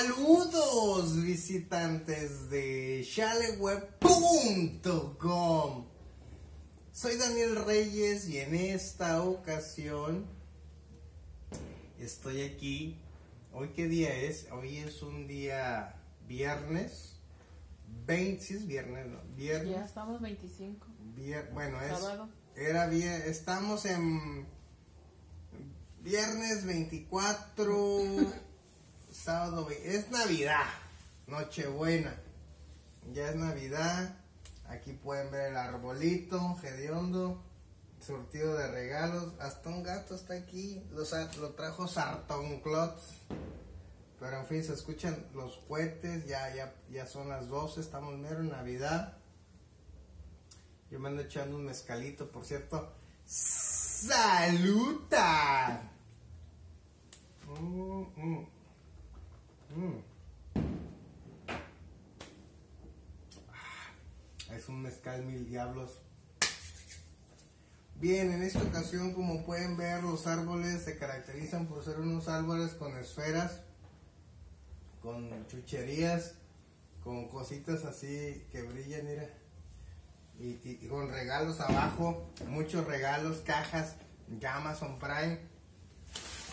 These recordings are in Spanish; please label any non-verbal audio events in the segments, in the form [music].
Saludos visitantes de chaleweb.com. Soy Daniel Reyes y en esta ocasión estoy aquí. ¿Hoy qué día es? Hoy es un día viernes. 20, sí es viernes, ¿no? Viernes. Ya estamos 25. Vier- bueno, es. Sábado. Era bien. Estamos en. Viernes 24. Sábado. Es Navidad. Nochebuena. Ya es Navidad. Aquí pueden ver el arbolito. Hediondo. Surtido de regalos. Hasta un gato está aquí. Lo, lo trajo Sarton Clots. Pero en fin, se escuchan los cohetes. Ya, ya, ya son las 12. Estamos mero en Navidad. Yo me ando echando un mezcalito, por cierto. ¡Saluta! Mm, mm. Mm. Es un mezcal mil diablos. Bien, en esta ocasión, como pueden ver, los árboles se caracterizan por ser unos árboles con esferas, con chucherías, con cositas así que brillan, mira y, con regalos abajo, muchos regalos, cajas de Amazon Prime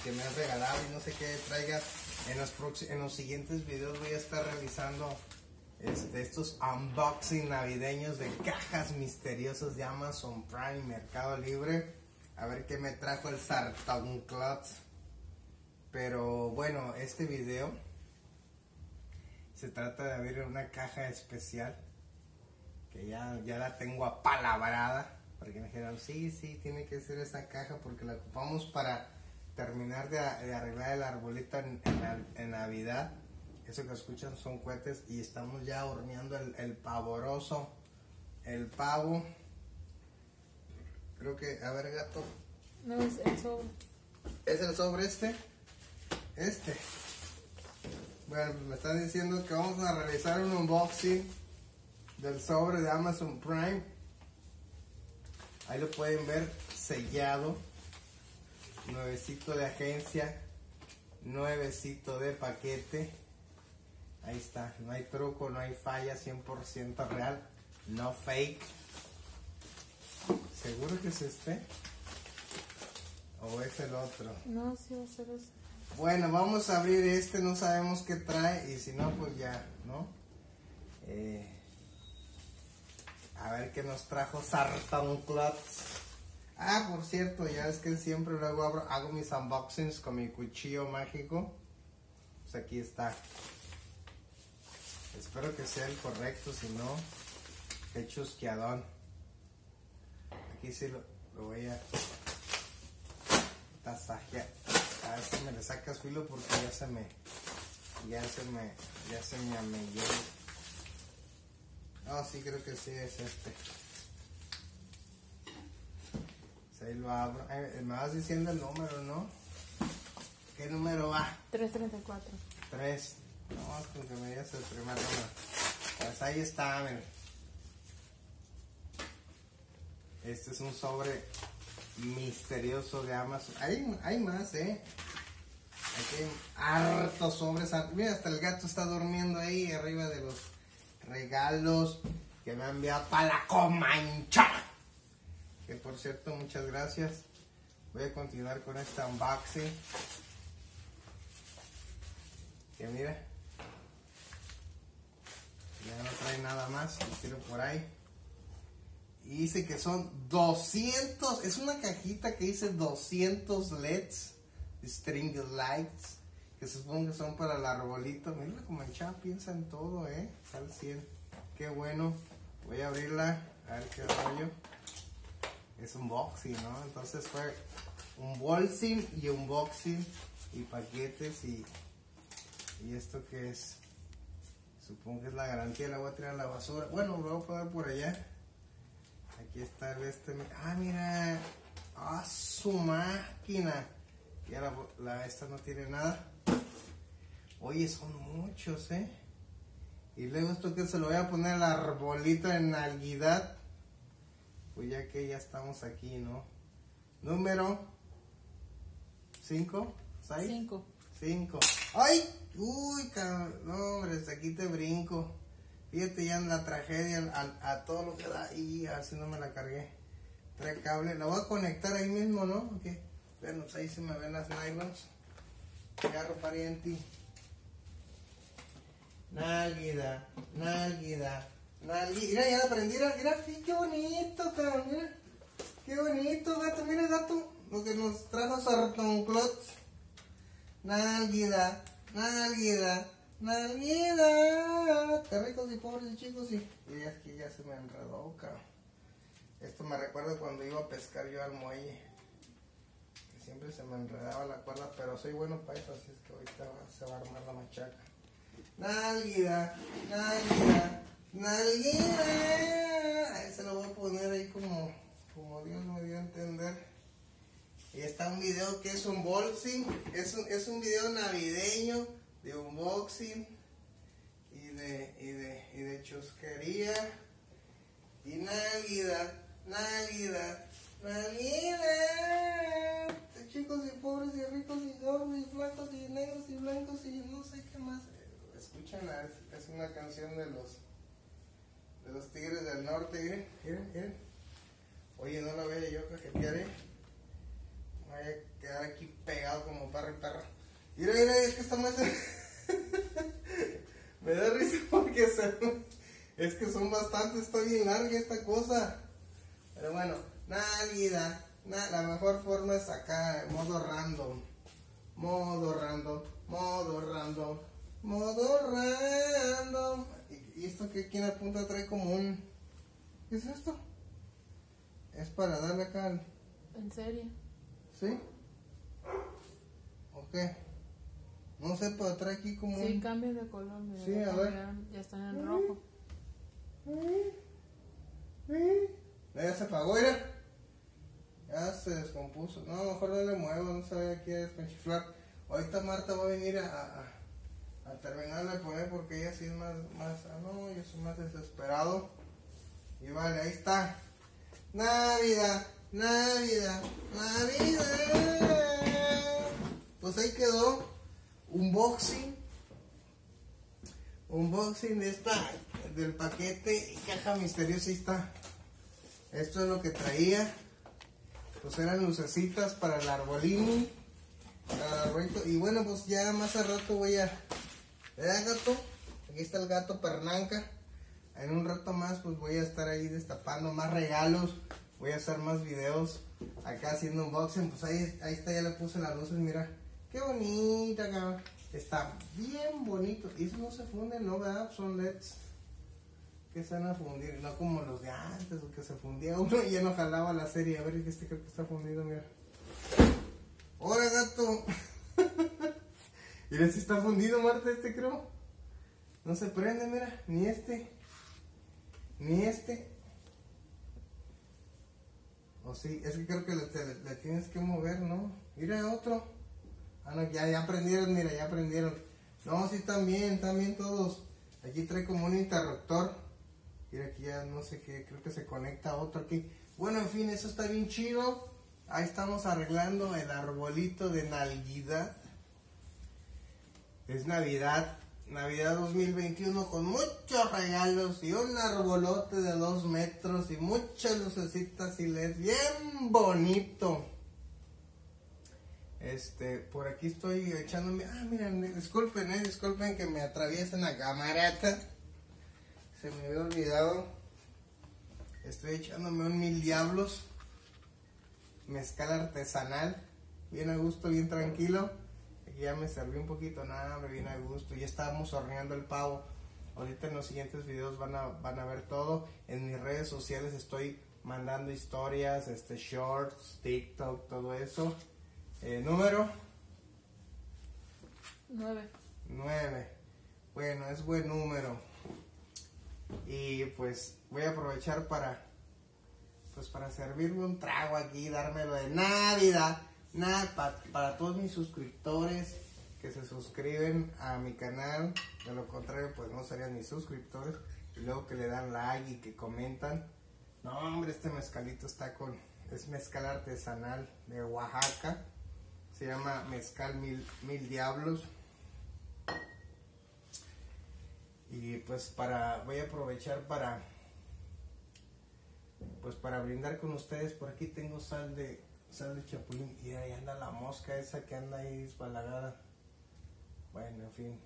que me han regalado y no sé qué traiga. En los, en los siguientes videos voy a estar realizando este, estos unboxing navideños de cajas misteriosas de Amazon Prime Mercado Libre. A ver qué me trajo el Sartón Club. Pero bueno, este video se trata de abrir una caja especial que ya, ya la tengo apalabrada, porque me dijeron, sí, sí, tiene que ser esa caja porque la ocupamos para terminar de, de arreglar el arbolito en, en Navidad. Eso que escuchan son cohetes y estamos ya horneando el, el pavoroso, el pavo. Creo que, a ver gato, No, es el sobre. ¿es el sobre este? Este. Bueno, me están diciendo que vamos a realizar un unboxing del sobre de Amazon Prime. Ahí lo pueden ver sellado. Nuevecito de agencia. Nuevecito de paquete. Ahí está. No hay truco, no hay falla. 100% real. No fake. ¿Seguro que es este? ¿O es el otro? No, sí va a ser eso. Bueno, vamos a abrir este, no sabemos qué trae y si no, pues ya, ¿no? Eh, a ver qué nos trajo Sartan Clubs. Ah, por cierto, ya es que siempre luego hago mis unboxings con mi cuchillo mágico. Pues aquí está. Espero que sea el correcto, si no, qué chusqueadón. Aquí sí lo, lo voy a tasajear. A ver si me le sacas filo porque ya se me. Ya se me. Ya se me amelló. Ah, sí, creo que sí es este. Ahí lo abro. Ay, me vas diciendo el número, ¿no? ¿Qué número va? 334. Tres. No, es con que me digas el primer número. Pues ahí está, miren. Este es un sobre misterioso de Amazon. Hay, hay más, ¿eh? Aquí hay hartos sobres. Mira, hasta el gato está durmiendo ahí arriba de los regalos que me ha enviado para la Comancha. Que por cierto, muchas gracias. Voy a continuar con este unboxing. Que mira. Ya no trae nada más. Lo tiro por ahí. Y dice que son 200. Es una cajita que dice 200 LEDs. String lights. Que se supone que son para el arbolito. Mira como el chava piensa en todo, eh. Al 100. Qué bueno. Voy a abrirla. A ver qué rollo. Es un boxing, ¿no? Entonces fue un bolsing y unboxing. Y paquetes y. ¿Y esto qué es? Supongo que es la garantía. La voy a tirar a la basura. Bueno, lo voy a poner por allá. Aquí está el este. Ah, mira. Ah, su máquina. Ya la, la esta no tiene nada. Oye, son muchos, ¿eh? Y luego esto que se lo voy a poner al arbolito en Nalguidad. Pues ya que ya estamos aquí, ¿no? Número 5, 6, 5. 5. ¡Ay! Uy, cabrón. No, hombre, hasta aquí te brinco. Fíjate ya en la tragedia a, a todo lo que da. Y así no me la cargué. Trae cable. La voy a conectar ahí mismo, ¿no? Ok. Bueno, pues ahí se me ven las nylons. Agarro pariente. Nálguida, nálguida, Mira, ya aprendí. Mira, mira, qué bonito, cabrón. Mira. Qué bonito, gato. Mira, gato. Lo que nos trajo Sartonclot. Nálguida, nálguida, nálguida. Qué ricos y pobres y chicos. Y, y es que ya se me enredó, cabrón. Esto me recuerda cuando iba a pescar yo al muelle. Que siempre se me enredaba la cuerda, pero soy bueno para eso, así es que ahorita se va a armar la machaca. Nálguida, nálguida, nálguida. Ahí se lo voy a poner ahí como, como Dios me dio a entender. Y está un video que es unboxing, es un, es un video navideño de unboxing y de, y de, y de chusquería. Y nálguida, nálguida, nálguida. Chicos y pobres y ricos y gordos y flacos y negros y blancos y no sé qué más. Escuchan, es, es una canción de los de los tigres del norte, miren, miren, miren. Oye, no la vaya yo cajetear, eh. Voy a quedar aquí pegado como perro y perro. Mira, mira, es que esta más. [laughs] Me da risa porque se- es que son bastantes, está bien larga esta cosa. Pero bueno, nada, na- la mejor forma es acá, modo random. Modo random, modo random, modo random. ¿Y, esto que aquí en la punta trae como un... ¿Qué es esto? Es para darle acá al... ¿En serio? ¿Sí? ¿O qué? No sé, pero trae aquí como Sí, un... cambia de color. mira, Sí, a ver. Ya están en rojo. Ya se apagó, mira. Ya se descompuso. No, mejor no le muevo, no sabía aquí a desconchiflar. Ahorita Marta va a venir a, a, a terminar de poner porque ella sí es más, más, ah, yo soy más desesperado. Y vale, ahí está. Navidad, Navidad, Navidad. Pues ahí quedó. Unboxing. Unboxing de esta, del paquete y caja misteriosa. Está. Esto es lo que traía. Pues eran lucecitas para el arbolini. Y bueno, pues ya más al rato voy a. ¿Verdad, gato? Aquí está el gato pernanca. En un rato más, pues voy a estar ahí destapando más regalos. Voy a hacer más videos. Acá haciendo unboxing. Pues ahí, ahí está, ya le puse las luces. Mira, qué bonita, cabrón. Está bien bonito. Y eso no se funde, ¿no? ¿Verdad? Son LEDs que se van a fundir, no como los de antes, o que se fundía uno y ya no jalaba la serie. A ver, este creo que está fundido, mira. ¡Hola, gato! Mira si está fundido, Marta, este creo. No se prende, mira, ni este, ni este. O sí, es que creo que le, tienes que mover, ¿no? Mira otro. Ah, no, ya, ya aprendieron, mira, ya aprendieron. No, sí, están bien, están bien todos. Aquí trae como un interruptor. Mira, aquí ya no sé qué, creo que se conecta otro aquí. Bueno, en fin, eso está bien chido. Ahí estamos arreglando el arbolito de Nalguidad. Es Navidad, Navidad 2021 con muchos regalos y un arbolote de dos metros y muchas lucecitas y LED. Bien bonito. Este, por aquí estoy echándome. Ah, miren, disculpen, eh, disculpen que me atraviesen la camarata. Se me había olvidado. Estoy echándome un mil diablos. Mezcal artesanal. Bien a gusto, bien tranquilo. Ya me serví un poquito, nada, hombre, bien a gusto. Ya estábamos horneando el pavo. Ahorita en los siguientes videos van a, van a ver todo. En mis redes sociales estoy mandando historias, este, shorts, TikTok, todo eso. Eh, número Nueve. 9. Bueno, es buen número. Y pues voy a aprovechar para pues para servirme un trago aquí, dármelo de Navidad. Nada, pa- para todos mis suscriptores que se suscriben a mi canal. De lo contrario, pues no serían mis suscriptores. Y luego que le dan like y que comentan. No, hombre, este mezcalito está con. Es mezcal artesanal de Oaxaca. Se llama Mezcal Mil, Mil Diablos. Y pues para, voy a aprovechar para, pues para brindar con ustedes. Por aquí tengo sal de, sal de chapulín. Y ahí anda la mosca esa que anda ahí espalagada. Bueno, en fin.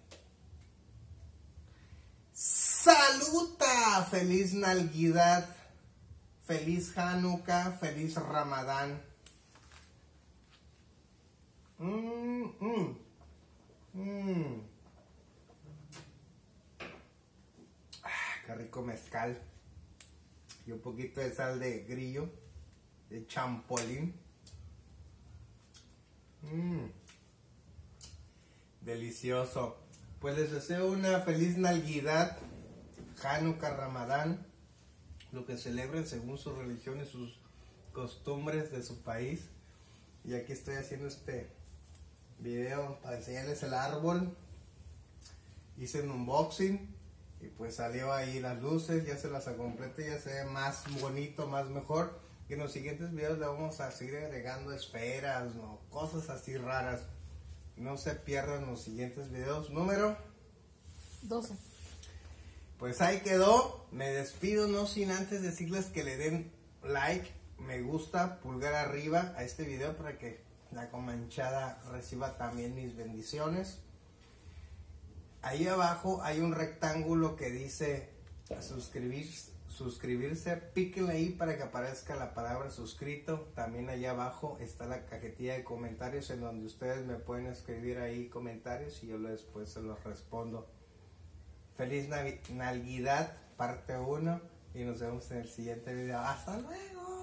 Saluta, feliz Nalguidad, feliz Hanukkah, feliz Ramadán. Mm, mm, mm. Ah, qué rico mezcal. Y un poquito de sal de grillo, de champolín. Mm. Delicioso. Pues les deseo una feliz Nalguidad, Hanukkah, Ramadán, lo que celebren según su religión y sus costumbres de su país. Y aquí estoy haciendo este video para enseñarles el árbol. Hice un unboxing y pues salió ahí las luces, ya se las completé, ya se ve más bonito, más mejor. Y en los siguientes videos le vamos a seguir agregando esferas, ¿no? cosas así raras. No se pierdan los siguientes videos. Número 12. Pues ahí quedó. Me despido no sin antes decirles que le den like, me gusta, pulgar arriba a este video para que la comanchada reciba también mis bendiciones. Ahí abajo hay un rectángulo que dice suscribirse, suscribirse. Píquenle ahí para que aparezca la palabra suscrito. También allá abajo está la cajetilla de comentarios en donde ustedes me pueden escribir ahí comentarios y yo después se los respondo. Feliz Navi- Nalguidad, parte 1. Y nos vemos en el siguiente video. Hasta luego.